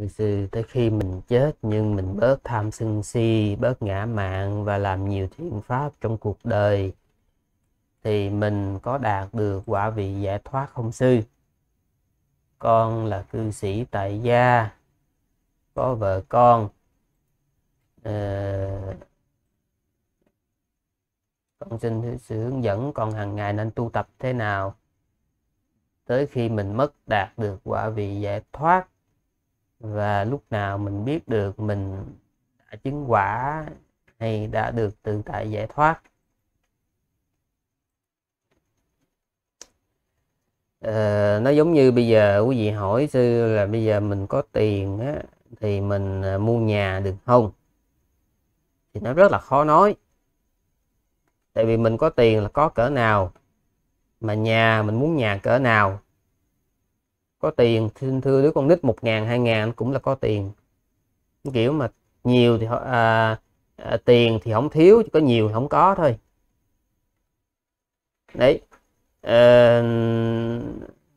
từ từ tới khi mình chết nhưng mình bớt tham sân si bớt ngã mạn và làm nhiều thiện pháp trong cuộc đời thì mình có đạt được quả vị giải thoát không sư? Con là cư sĩ tại gia có vợ con à, con xin sự hướng dẫn con hàng ngày nên tu tập thế nào? Tới khi mình mất đạt được quả vị giải thoát và lúc nào mình biết được mình đã chứng quả hay đã được tự tại giải thoát. Ờ, nó giống như bây giờ quý vị hỏi sư là bây giờ mình có tiền á, thì mình à, mua nhà được không? Thì nó rất là khó nói. Tại vì mình có tiền là có cỡ nào mà nhà mình muốn nhà cỡ nào? Có tiền xin thưa đứa con nít một ngàn hai ngàn cũng là có tiền. Kiểu mà nhiều thì à, à, tiền thì không thiếu chỉ có nhiều thì không có thôi. Đấy à,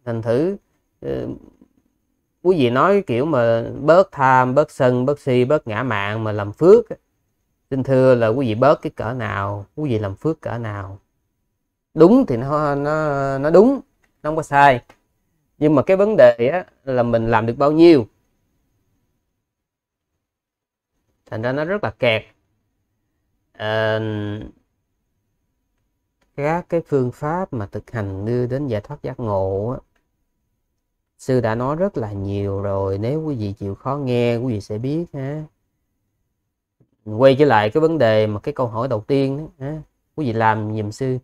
thành thử à, quý vị nói kiểu mà bớt tham bớt sân bớt si bớt ngã mạng mà làm phước xin thưa là quý vị bớt cái cỡ nào quý vị làm phước cỡ nào. Đúng thì nó nó nó đúng nó không có sai nhưng mà cái vấn đề á, là mình làm được bao nhiêu? Thành ra nó rất là kẹt. À, các cái phương pháp mà thực hành đưa đến giải thoát giác ngộ á, sư đã nói rất là nhiều rồi nếu quý vị chịu khó nghe quý vị sẽ biết ha. Quay trở lại cái vấn đề mà cái câu hỏi đầu tiên đó, ha? quý vị làm giùm sư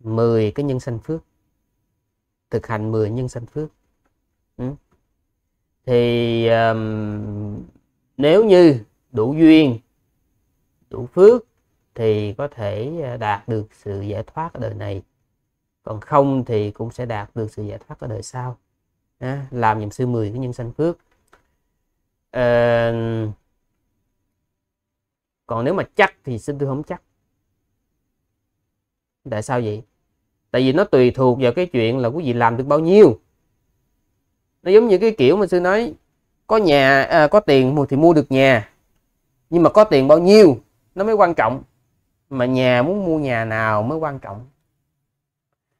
10 cái nhân sanh phước thực hành 10 nhân sanh phước. Ừ. thì um, nếu như đủ duyên đủ phước thì có thể à, đạt được sự giải thoát ở đời này. Còn không thì cũng sẽ đạt được sự giải thoát ở đời sau. À, làm giùm sư 10 cái nhân sanh phước. À, còn nếu mà chắc thì xin tôi không chắc. Tại sao vậy? Tại vì nó tùy thuộc vào cái chuyện là quý vị làm được bao nhiêu. Nó giống như cái kiểu mà sư nói có nhà à, có tiền thì mua được nhà. Nhưng mà có tiền bao nhiêu nó mới quan trọng. Mà nhà muốn mua nhà nào mới quan trọng.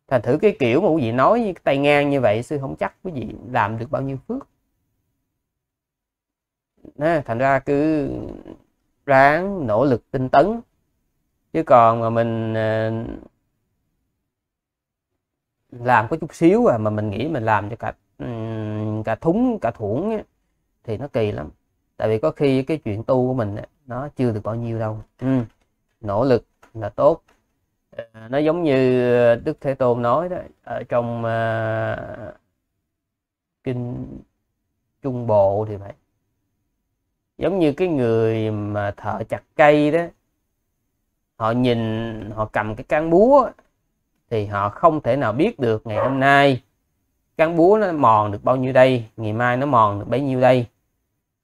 Thành thử cái kiểu mà quý vị nói tay ngang như vậy sư không chắc quý vị làm được bao nhiêu phước. Đó, thành ra cứ ráng nỗ lực tinh tấn. Chứ còn mà mình à, làm có chút xíu à mà mình nghĩ mình làm cho cả cả thúng cả thuổng thì nó kỳ lắm. Tại vì có khi cái chuyện tu của mình nó chưa được bao nhiêu đâu. Ừ. nỗ lực là tốt. Ờ, nó giống như đức thế tôn nói đó ở trong uh, kinh trung bộ thì vậy. Giống như cái người mà thợ chặt cây đó họ nhìn họ cầm cái cán búa thì họ không thể nào biết được ngày hôm nay cán búa nó mòn được bao nhiêu đây ngày mai nó mòn được bấy nhiêu đây.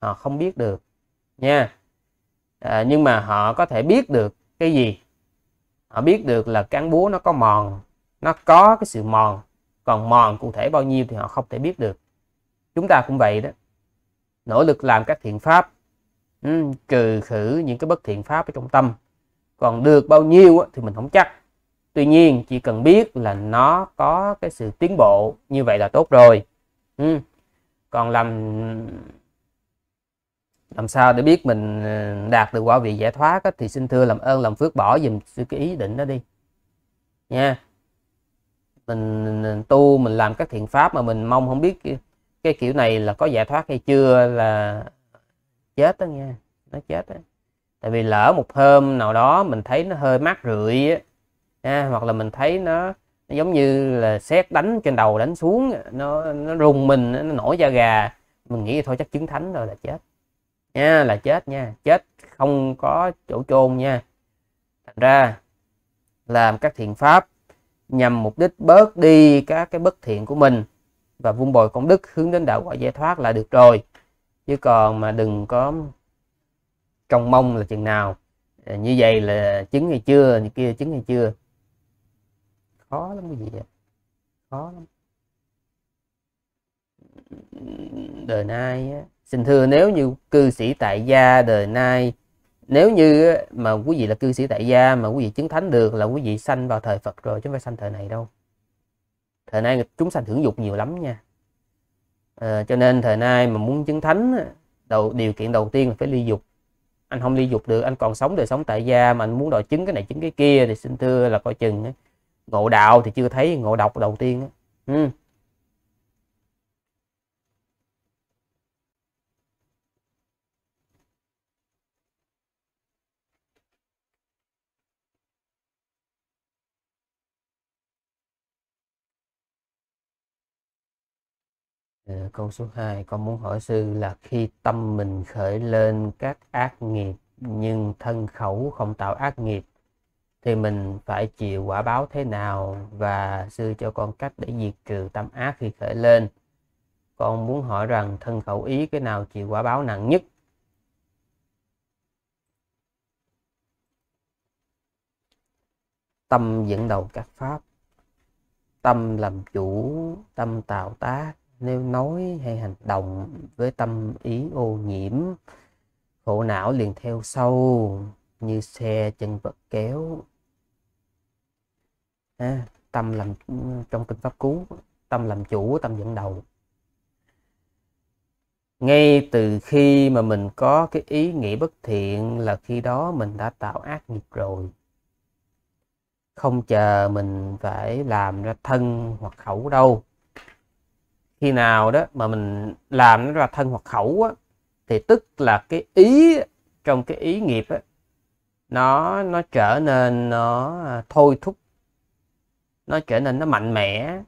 Họ không biết được nha. À, nhưng mà họ có thể biết được cái gì? Họ biết được là cán búa nó có mòn nó có cái sự mòn còn mòn cụ thể bao nhiêu thì họ không thể biết được. Chúng ta cũng vậy đó. Nỗ lực làm các thiện pháp ừ, trừ khử những cái bất thiện pháp ở trong tâm. Còn được bao nhiêu thì mình không chắc tuy nhiên, chỉ cần biết là nó có cái sự tiến bộ, như vậy là tốt rồi. Ừ. còn làm làm sao để biết mình ờ, đạt được quả vị giải thoát thì xin thưa làm ơn, làm phước bỏ dùm cái ý định đó đi. Nha. Mình ờ, tu, mình làm các thiện pháp mà mình mong không biết cái kiểu này là có giải thoát hay chưa là chết đó nha, nó chết đó tại vì lỡ một hôm nào đó mình thấy nó hơi mát rượi á ha, hoặc là mình thấy nó, nó giống như là xét đánh trên đầu đánh xuống nó nó rùng mình nó nổi da gà. Mình nghĩ thôi chắc chứng thánh rồi là chết. Nha là chết nha chết không có chỗ chôn nha. Thành ra làm các thiện pháp nhằm mục đích bớt đi các cái bất thiện của mình và vun bồi công đức hướng đến đạo quả giải thoát là được rồi. Chứ còn mà đừng có trông mong là chừng nào. Như vậy là chứng hay chưa như kia chứng hay chưa khó lắm cái gì khó lắm. Đời nay xin thưa nếu như cư sĩ tại gia đời nay nếu như mà quý vị là cư sĩ tại gia mà quý vị chứng thánh được là quý vị sanh vào thời Phật rồi chứ không phải sanh thời này đâu. Thời nay chúng sanh hưởng dục nhiều lắm nha. À, cho nên thời nay mà muốn chứng thánh đầu điều kiện đầu tiên là phải ly dục. Anh không ly dục được anh còn sống đời sống tại gia mà anh muốn đòi chứng cái này chứng cái kia thì xin thưa là coi chừng ngộ đạo thì chưa thấy ngộ độc đầu tiên ừ. Ờ, câu số 2 con muốn hỏi sư là khi tâm mình khởi lên các ác nghiệp nhưng thân khẩu không tạo ác nghiệp thì mình phải chịu quả báo thế nào và sư cho con cách để diệt trừ tâm ác khi khởi lên? Con muốn hỏi rằng thân khẩu ý cái nào chịu quả báo nặng nhất? Tâm dẫn đầu các pháp. Tâm làm chủ, tâm tạo tác nếu nói hay hành động với tâm ý ô nhiễm. Khổ não liền theo sâu, như xe chân vật kéo tâm làm ừ, trong kinh pháp cú tâm làm chủ tâm dẫn đầu. Ngay từ khi mà mình có cái ý nghĩ bất thiện là khi đó mình đã tạo ác nghiệp rồi. Không chờ mình phải làm ra thân hoặc khẩu đâu. Khi nào đó mà mình làm nó ra thân hoặc khẩu á, thì tức là cái ý trong cái ý nghiệp á, nó nó trở nên nó à, thôi thúc nó trở nên nó mạnh mẽ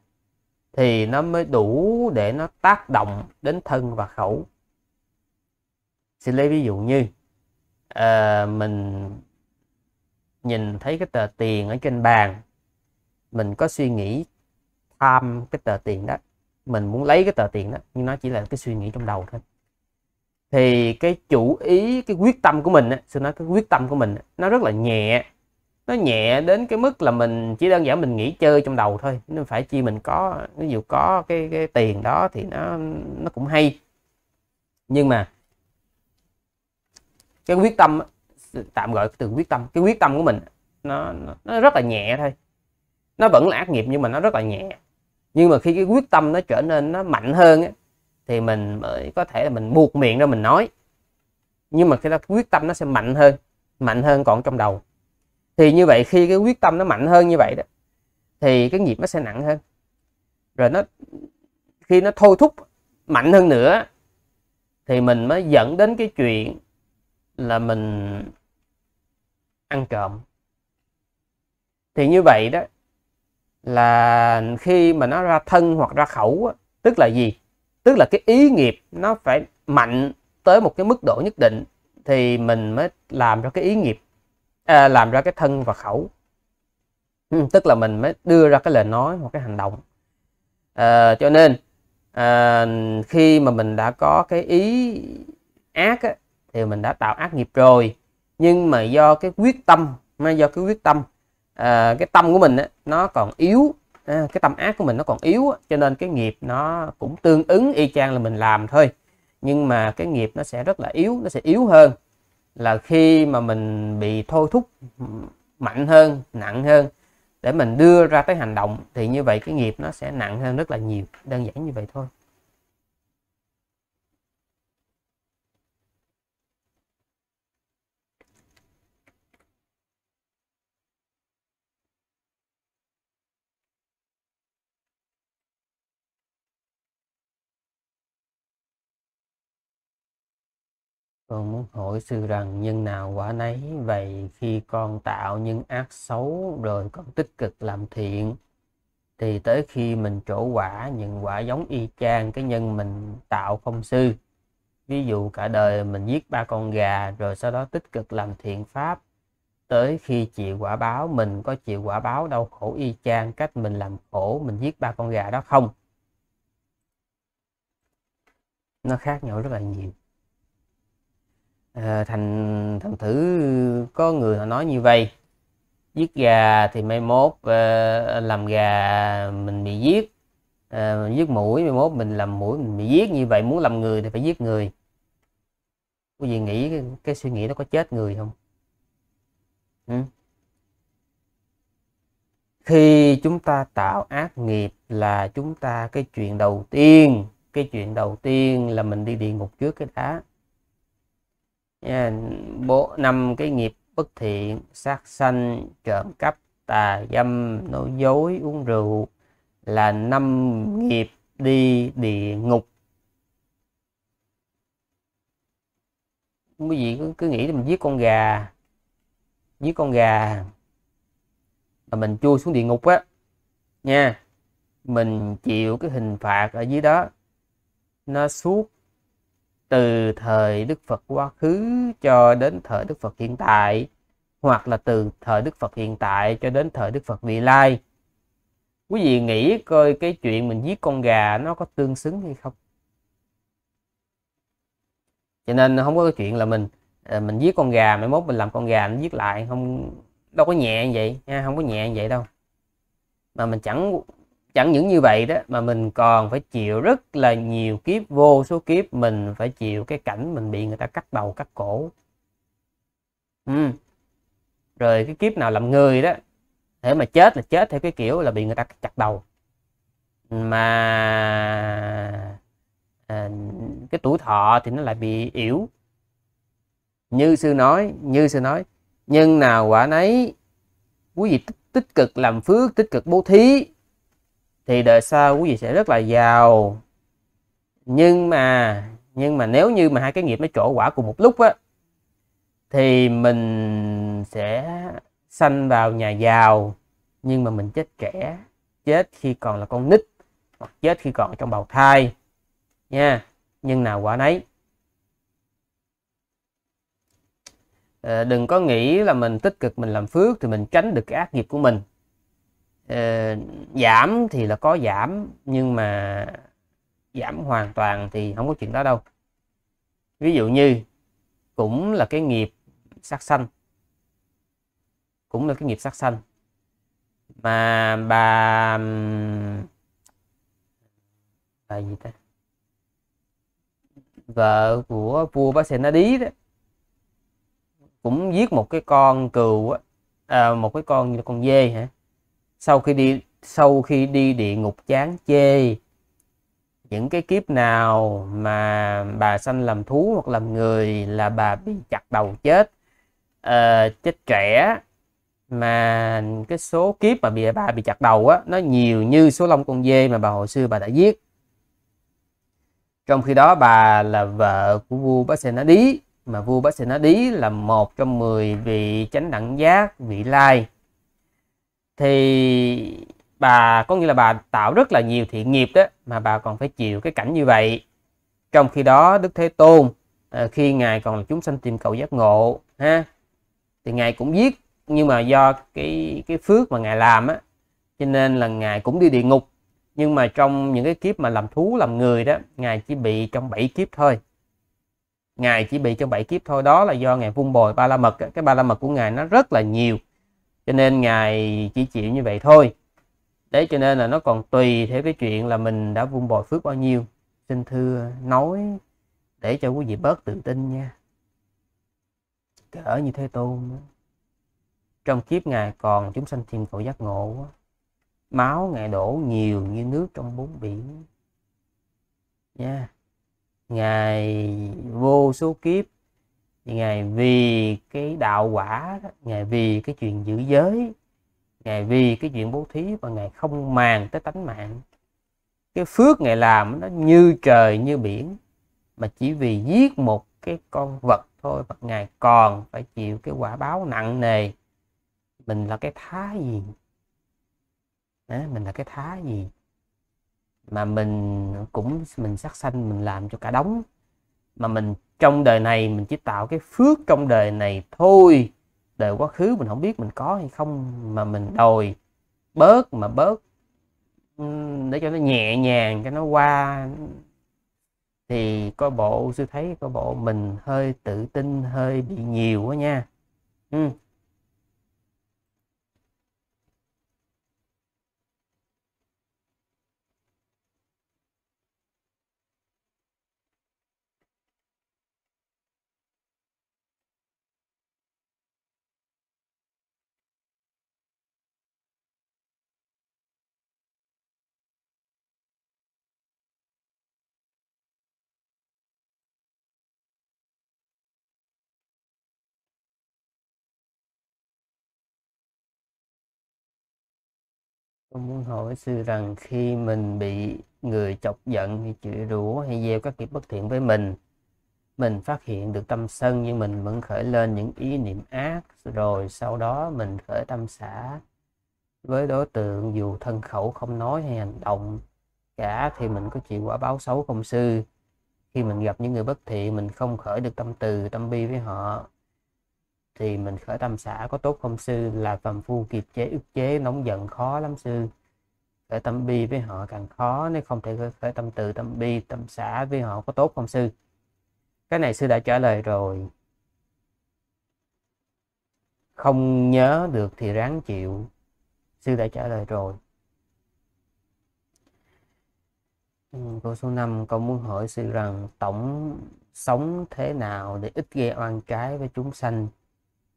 thì nó mới đủ để nó tác động đến thân và khẩu. Xin lấy ví dụ như à, mình nhìn thấy cái tờ tiền ở trên bàn mình có suy nghĩ tham cái tờ tiền đó mình muốn lấy cái tờ tiền đó nhưng nó chỉ là cái suy nghĩ trong đầu thôi. Thì cái chủ ý cái quyết tâm của mình á xin nói cái quyết tâm của mình nó rất là nhẹ nó nhẹ đến cái mức là mình chỉ đơn giản mình nghĩ chơi trong đầu thôi. Nên phải chi mình có ví dụ có cái cái tiền đó thì nó nó cũng hay. Nhưng mà cái quyết tâm tạm gọi từ quyết tâm cái quyết tâm của mình nó nó rất là nhẹ thôi. Nó vẫn là ác nghiệp nhưng mà nó rất là nhẹ. Nhưng mà khi cái quyết tâm nó trở nên nó mạnh hơn ấy, thì mình mới có thể là mình buộc miệng ra mình nói. Nhưng mà khi đó quyết tâm nó sẽ mạnh hơn mạnh hơn còn trong đầu thì như vậy khi cái quyết tâm nó mạnh hơn như vậy đó, thì cái nghiệp nó sẽ nặng hơn. Rồi nó, khi nó thôi thúc mạnh hơn nữa, thì mình mới dẫn đến cái chuyện là mình ăn trộm. Thì như vậy đó, là khi mà nó ra thân hoặc ra khẩu tức là gì? Tức là cái ý nghiệp nó phải mạnh tới một cái mức độ nhất định, thì mình mới làm ra cái ý nghiệp à, làm ra cái thân và khẩu. Ừ, tức là mình mới đưa ra cái lời nói hoặc cái hành động. À, cho nên à, khi mà mình đã có cái ý ác á, thì mình đã tạo ác nghiệp rồi. Nhưng mà do cái quyết tâm mà do cái quyết tâm à, cái tâm của mình á, nó còn yếu. À, cái tâm ác của mình nó còn yếu á, cho nên cái nghiệp nó cũng tương ứng y chang là mình làm thôi. Nhưng mà cái nghiệp nó sẽ rất là yếu nó sẽ yếu hơn là khi mà mình bị thôi thúc mạnh hơn, nặng hơn, để mình đưa ra tới hành động, thì như vậy cái nghiệp nó sẽ nặng hơn rất là nhiều. Đơn giản như vậy thôi. Con muốn hỏi sư rằng nhân nào quả nấy, vậy khi con tạo nhân ác xấu rồi con tích cực làm thiện, thì tới khi mình trổ quả những quả giống y chang cái nhân mình tạo không sư. Ví dụ cả đời mình giết ba con gà rồi sau đó tích cực làm thiện pháp, tới khi chịu quả báo mình có chịu quả báo đau khổ y chang cách mình làm khổ, mình giết ba con gà đó không? Nó khác nhau rất là nhiều à, thành thành thử có người họ nói như vậy giết gà thì mai mốt uh, làm gà mình bị giết. Uh, giết mũi mai mốt mình làm mũi mình bị giết. Như vậy muốn làm người thì phải giết người. Quý vị nghĩ cái, cái suy nghĩ nó có chết người không? Ừ? khi chúng ta tạo ác nghiệp là chúng ta cái chuyện đầu tiên cái chuyện đầu tiên là mình đi địa ngục trước cái đã. Dạ, bộ năm cái nghiệp bất thiện sát sanh trộm cắp tà dâm nói dối uống rượu là năm nghiệp đi địa ngục. Quý vị cứ, cứ nghĩ mình giết con gà giết con gà mà mình chui xuống địa ngục á nha. Mình chịu cái hình phạt ở dưới đó. Nó suốt từ thời Đức Phật quá khứ cho đến thời Đức Phật hiện tại, hoặc là từ thời Đức Phật hiện tại cho đến thời Đức Phật vị lai. Quý vị nghĩ coi cái chuyện mình giết con gà nó có tương xứng hay không? Cho nên không có cái chuyện là mình à, mình giết con gà mai mốt mình làm con gà nó giết lại, không, đâu có nhẹ như vậy nha, không có nhẹ như vậy đâu. Mà mình chẳng chẳng những như vậy đó mà mình còn phải chịu rất là nhiều kiếp vô số kiếp mình phải chịu cái cảnh mình bị người ta cắt đầu cắt cổ. Ừ. rồi cái kiếp nào làm người đó để mà chết là chết theo cái kiểu là bị người ta chặt đầu. Mà à, cái tuổi thọ thì nó lại bị yếu. Như sư nói như sư nói nhưng nào quả nấy quý vị tích, tích cực làm phước tích cực bố thí thì đời sau quý vị sẽ rất là giàu. Nhưng mà nhưng mà nếu như mà hai cái nghiệp nó trổ quả cùng một lúc á, thì mình sẽ sanh vào nhà giàu, nhưng mà mình chết trẻ chết khi còn là con nít, hoặc chết khi còn trong bào thai, nha. Nhưng nào quả nấy. Ờ, đừng có nghĩ là mình tích cực mình làm phước thì mình tránh được cái ác nghiệp của mình. Ờ, giảm thì là có giảm nhưng mà giảm hoàn toàn thì không có chuyện đó đâu. Ví dụ như cũng là cái nghiệp sát sanh. Cũng là cái nghiệp sát sanh. Mà bà bà gì ta? Vợ của vua bá Sê Đí đó cũng giết một cái con cừu á. À, một cái con như là con dê hả? Sau khi đi sau khi đi địa ngục chán chê những cái kiếp nào mà bà sanh làm thú hoặc làm người là bà bị chặt đầu chết. Uh, chết trẻ mà cái số kiếp mà bị bà bị chặt đầu á nó nhiều như số lông con dê mà bà hồi xưa bà đã giết. Trong khi đó bà là vợ của vua Bá Sê Đí mà vua Bá Sê Đí là một trong 10 vị chánh đẳng giác vị lai thì bà có nghĩa là bà tạo rất là nhiều thiện nghiệp đó mà bà còn phải chịu cái cảnh như vậy. Trong khi đó Đức Thế Tôn à, khi ngài còn là chúng sanh tìm cầu giác ngộ ha thì ngài cũng giết nhưng mà do cái cái phước mà ngài làm á cho nên là ngài cũng đi địa ngục. Nhưng mà trong những cái kiếp mà làm thú làm người đó ngài chỉ bị trong 7 kiếp thôi. Ngài chỉ bị trong 7 kiếp thôi. Đó là do ngài vung bồi ba la mật cái ba la mật của ngài nó rất là nhiều cho nên ngài chỉ chịu như vậy thôi. Đấy, cho nên là nó còn tùy theo cái chuyện là mình đã vung bồi phước bao nhiêu. Xin thưa nói để cho quý vị bớt tự tin nha. Cỡ như thế tôn trong kiếp ngài còn chúng sanh tìm cầu giác ngộ máu ngài đổ nhiều như nước trong bốn biển. Nha. Ngài vô số kiếp ngài vì cái đạo quả đó, ngài vì cái chuyện giữ giới ngài vì cái chuyện bố thí và ngài không màng tới tánh mạng. Cái phước ngài làm nó như trời như biển mà chỉ vì giết một cái con vật thôi mà ngài còn phải chịu cái quả báo nặng nề. Mình là cái thá gì? Đó, mình là cái thá gì? Mà mình cũng mình sát sanh mình làm cho cả đống mà mình, trong đời này mình chỉ tạo cái phước trong đời này thôi. Đời quá khứ mình không biết mình có hay không mà mình đòi bớt, mà bớt để cho nó nhẹ nhàng, cho nó qua. Thì có bộ, sư thấy có bộ mình hơi tự tin, hơi bị nhiều quá nha. Ừ. con muốn hỏi sư rằng khi mình bị người chọc giận hay chửi rủa hay gieo các nghiệp bất thiện với mình mình phát hiện được tâm sân nhưng mình vẫn khởi lên những ý niệm ác, rồi sau đó mình khởi tâm xả với đối tượng dù thân khẩu không nói hay hành động cả thì mình có chịu quả báo xấu không sư? Khi mình gặp những người bất thiện, mình không khởi được tâm từ, tâm bi với họ thì mình khởi tâm xả có tốt không sư là phàm phu kiệt chế, ức chế, nóng giận, khó lắm sư. Khởi tâm bi với họ càng khó nếu không thể khởi tâm từ tâm bi, tâm xả với họ có tốt không sư. Cái này sư đã trả lời rồi. Không nhớ được thì ráng chịu. Sư đã trả lời rồi. Ừ, câu số 5 con muốn hỏi sư rằng tổng sống thế nào để ít gây oan trái với chúng sanh?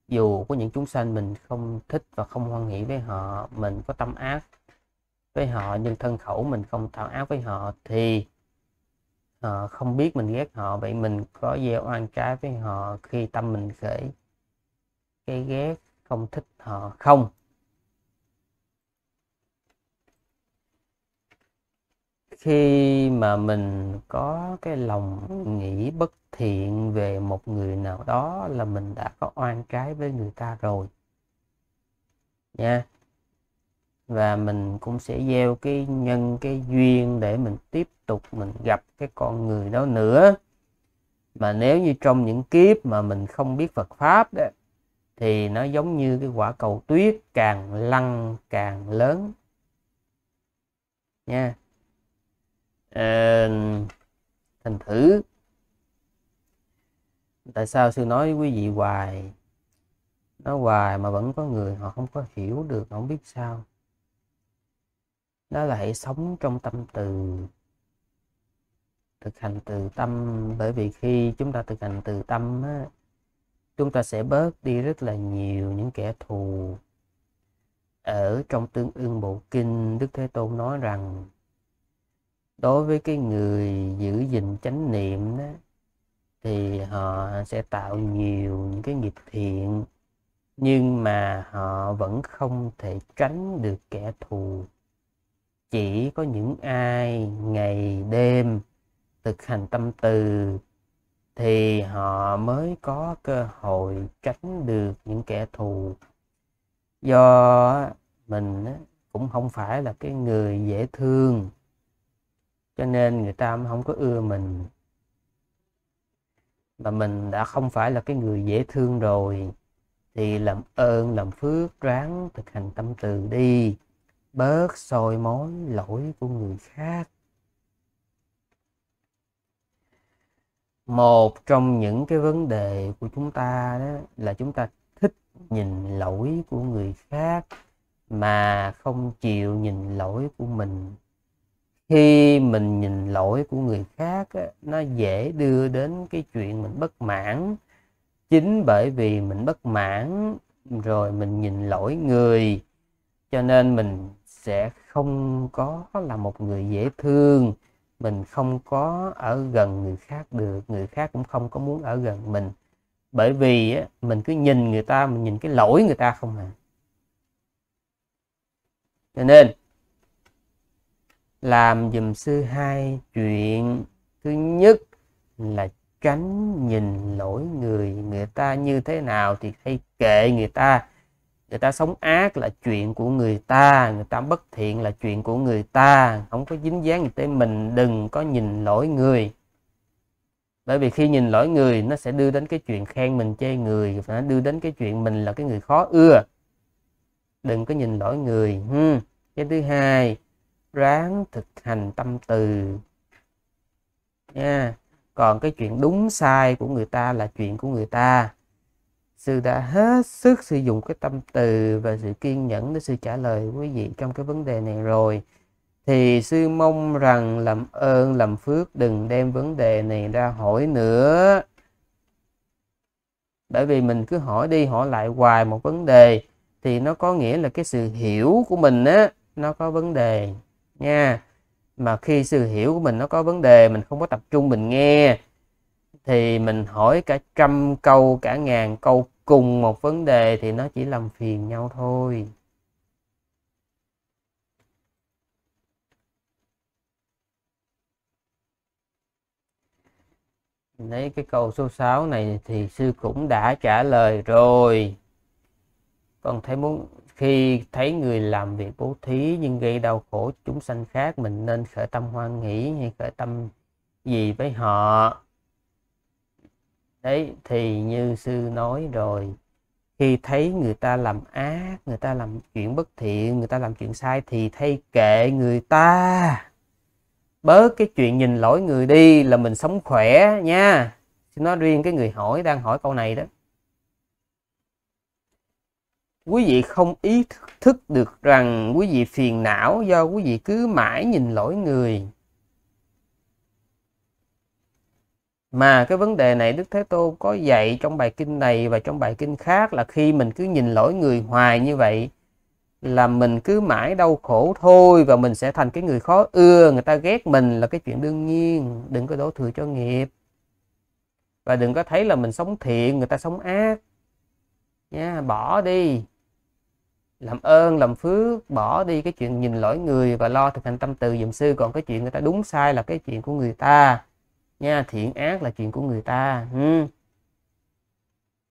Dù có những chúng sanh mình không thích và không hoan hỷ với họ, mình có tâm ác với họ, nhưng thân khẩu mình không tạo ác với họ, thì họ không biết mình ghét họ. Vậy mình có gieo oan trái với họ khi tâm mình khởi cái ghét, không thích họ không? Khi mà mình có cái lòng nghĩ bất thiện về một người nào đó là mình đã có oan trái với người ta rồi. Nha. Và mình cũng sẽ gieo cái nhân, cái duyên để mình tiếp tục mình gặp cái con người đó nữa. Mà nếu như trong những kiếp mà mình không biết Phật pháp đó, thì nó giống như cái quả cầu tuyết càng lăn càng lớn. Nha uh, thành thử. Tại sao sư nói với quý vị hoài? Nó hoài mà vẫn có người họ không có hiểu được họ không biết sao. Đó là hãy sống trong tâm từ. Thực hành từ tâm bởi vì khi chúng ta thực hành từ tâm á, chúng ta sẽ bớt đi rất là nhiều những kẻ thù. Ở trong tương ưng bộ kinh đức thế tôn nói rằng đối với cái người giữ gìn chánh niệm đó, thì họ sẽ tạo nhiều những cái nghiệp thiện, nhưng mà họ vẫn không thể tránh được kẻ thù. Chỉ có những ai ngày đêm thực hành tâm từ thì họ mới có cơ hội tránh được những kẻ thù. Do mình cũng không phải là cái người dễ thương cho nên người ta không có ưa mình. Và mình đã không phải là cái người dễ thương rồi, thì làm ơn, làm phước, ráng thực hành tâm từ đi. Bớt soi mối lỗi của người khác. Một trong những cái vấn đề của chúng ta đó là chúng ta thích nhìn lỗi của người khác mà không chịu nhìn lỗi của mình khi mình nhìn lỗi của người khác á, nó dễ đưa đến cái chuyện mình bất mãn. Chính bởi vì mình bất mãn rồi mình nhìn lỗi người cho nên mình sẽ không có là một người dễ thương. Mình không có ở gần người khác được người khác cũng không có muốn ở gần mình. Bởi vì á, mình cứ nhìn người ta mình nhìn cái lỗi người ta không à. Cho nên làm dùm sư hai chuyện. Thứ nhất là tránh nhìn lỗi người. Người ta như thế nào thì hay kệ người ta. Người ta sống ác là chuyện của người ta. Người ta bất thiện là chuyện của người ta. Không có dính dáng gì tới mình. Đừng có nhìn lỗi người. Bởi vì khi nhìn lỗi người, nó sẽ đưa đến cái chuyện khen mình chê người. Và nó đưa đến cái chuyện mình là cái người khó ưa. Đừng có nhìn lỗi người. Hmm. cái thứ hai ráng thực hành tâm từ. Nha. Còn cái chuyện đúng sai của người ta là chuyện của người ta. Sư đã hết sức sử dụng cái tâm từ và sự kiên nhẫn để sư trả lời quý vị trong cái vấn đề này rồi. Thì sư mong rằng làm ơn, làm phước đừng đem vấn đề này ra hỏi nữa. Bởi vì mình cứ hỏi đi hỏi lại hoài một vấn đề thì nó có nghĩa là cái sự hiểu của mình á, nó có vấn đề nha. Mà khi sự hiểu của mình nó có vấn đề, mình không có tập trung mình nghe, thì mình hỏi cả trăm câu, cả ngàn câu cùng một vấn đề thì nó chỉ làm phiền nhau thôi. Lấy cái câu số 6 này thì sư cũng đã trả lời rồi còn thấy muốn, khi thấy người làm việc bố thí nhưng gây đau khổ chúng sanh khác, mình nên khởi tâm hoan nghĩ hay khởi tâm gì với họ? Đấy, thì như sư nói rồi, khi thấy người ta làm ác, người ta làm chuyện bất thiện, người ta làm chuyện sai thì thay kệ người ta. Bớt cái chuyện nhìn lỗi người đi là mình sống khỏe nha. Nó nói riêng cái người hỏi, đang hỏi câu này đó quý vị không ý thức được rằng quý vị phiền não do quý vị cứ mãi nhìn lỗi người. Mà cái vấn đề này Đức Thế Tôn có dạy trong bài kinh này và trong bài kinh khác là khi mình cứ nhìn lỗi người hoài như vậy là mình cứ mãi đau khổ thôi và mình sẽ thành cái người khó ưa, người ta ghét mình là cái chuyện đương nhiên. Đừng có đổ thừa cho nghiệp. Và đừng có thấy là mình sống thiện, người ta sống ác. Nha, bỏ đi làm ơn, làm phước, bỏ đi cái chuyện nhìn lỗi người và lo thực hành tâm từ. Dùm sư còn cái chuyện người ta đúng sai là cái chuyện của người ta. Nha, thiện ác là chuyện của người ta. Ừ.